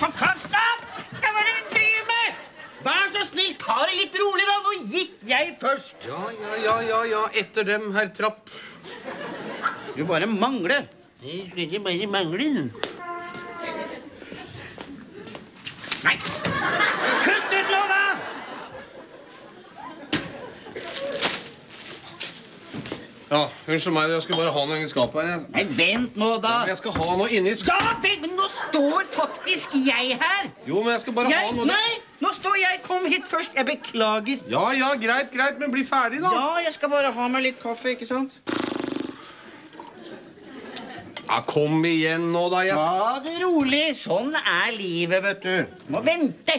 for faen, stopp! Hva er det du driver med? Vær så snill, ta det litt rolig, da. Nå gikk jeg først. Ja, ja, ja, ja, ja. Etter dem, herr Trapp. Skulle bare mangle. Det skulle bare mangle. Nei, kutt ut nå, da! Ja, Unnskyld meg, jeg skulle bare ha noe inni skapet her. Nei, vent nå, da. Ja, Men Jeg skal ha noe inni skapet. Ja vel, men nå står faktisk jeg her. Jo, men jeg skal bare Jeg, ha noe nei, nå står jeg. Kom hit først. Jeg beklager. Ja, ja, greit, greit, men bli ferdig, da. Ja, jeg skal bare ha meg litt kaffe, ikke sant? Ja, Kom igjen nå, da. Jeg. Ta det rolig. Sånn er livet, vet du. Må vente.